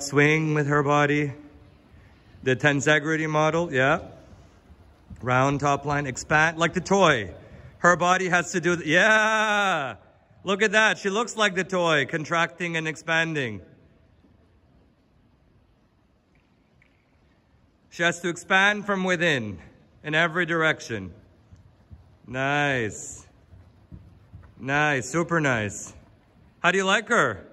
swing with her body. The tensegrity model, yeah. Round top line, expand like the toy. Her body has to do, yeah. Look at that. She looks like the toy, contracting and expanding. She has to expand from within in every direction. Nice. Nice, super nice. How do you like her?